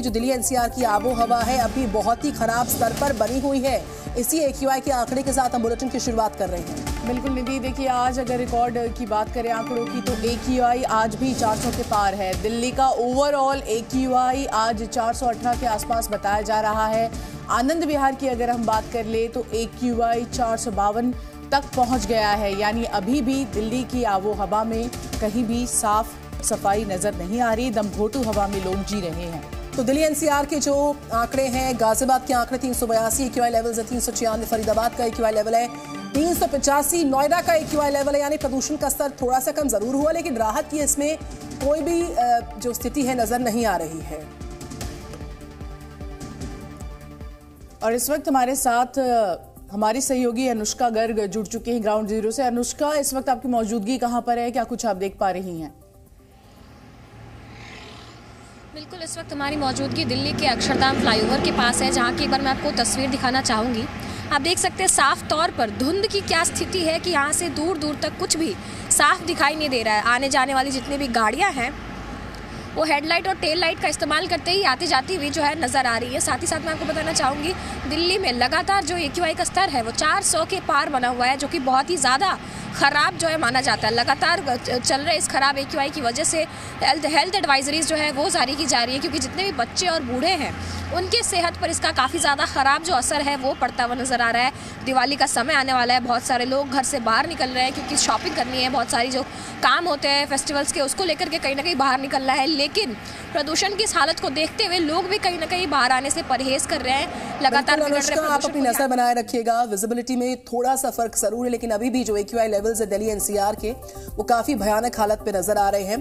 की जो दिल्ली एनसीआर की आबो हवा है, अभी बहुत ही खराब स्तर पर बनी हुई है। इसी एक्यूआई के आंकड़े के साथ हम बुलेटिन की शुरुआत कर रहे हैं। बिल्कुल निधि, देखिए, आज अगर रिकॉर्ड की बात करें आंकड़ों की तो एक्यूआई आज भी 400 के पार है। दिल्ली का ओवरऑल एक्यूआई आज 418 के आसपास बताया जा रहा है। आनंद विहार की अगर हम बात कर ले तो ए क्यू आई तक पहुँच गया है। यानी अभी भी दिल्ली की आबो हवा में कहीं भी साफ़ सफ़ाई नज़र नहीं आ रही, दमघोटू हवा में लोग जी रहे हैं। तो दिल्ली एनसीआर के जो आंकड़े हैं, गाजियाबाद के आंकड़े तीन सौ बयासी एक्यूआई लेवल है तीन सौ छियानवे, फरीदाबाद का एक्यूआई लेवल है तीन सौ पचासी, नोएडा का एक्यूआई लेवल है, यानी प्रदूषण का स्तर थोड़ा सा कम ज़रूर हुआ, लेकिन राहत की इसमें कोई भी जो स्थिति है, नज़र नहीं आ रही है। और इस वक्त हमारे साथ हमारी सहयोगी अनुष्का गर्ग जुड़ चुकी हैं ग्राउंड ज़ीरो से। अनुष्का, इस वक्त आपकी मौजूदगी कहाँ पर है? क्या कुछ आप देख पा रही हैं? बिल्कुल, इस वक्त हमारी मौजूदगी दिल्ली के अक्षरधाम फ्लाईओवर के पास है, जहाँ की एक बार मैं आपको तस्वीर दिखाना चाहूँगी। आप देख सकते हैं, साफ़ तौर पर धुंध की क्या स्थिति है कि यहाँ से दूर दूर तक कुछ भी साफ़ दिखाई नहीं दे रहा है। आने जाने वाली जितनी भी गाड़ियाँ हैं वो हेडलाइट और टेल लाइट का इस्तेमाल करते ही आती जाती हुई जो है नज़र आ रही है। साथ ही साथ मैं आपको बताना चाहूँगी, दिल्ली में लगातार जो एक्यूआई का स्तर है, वो 400 के पार बना हुआ है, जो कि बहुत ही ज़्यादा ख़राब जो है माना जाता है। लगातार चल रहे इस ख़राब एक्यूआई की वजह से हेल्थ हेल्थ एडवाइजरीज जो है वो जारी की जा रही है, क्योंकि जितने भी बच्चे और बूढ़े हैं, उनके सेहत पर इसका काफ़ी ज़्यादा ख़राब जो असर है, वो पड़ता हुआ नज़र आ रहा है। दिवाली का समय आने वाला है, बहुत सारे लोग घर से बाहर निकल रहे हैं, क्योंकि शॉपिंग करनी है, बहुत सारी जो काम होते हैं फेस्टिवल्स के, उसको लेकर के कहीं ना कहीं बाहर निकलना है। लेकिन प्रदूषण की इस हालत को देखते हुए लोग भी कहीं ना कहीं बाहर आने से परहेज कर रहे हैं। लगातार आप अपनी नज़र बनाए रखिएगा। विजिबिलिटी में थोड़ा सा फ़र्क ज़रूर है लेकिन अभी भी जो एक लेवल आई है दिल्ली एनसीआर के वो काफ़ी भयानक हालत पे नज़र आ रहे हैं।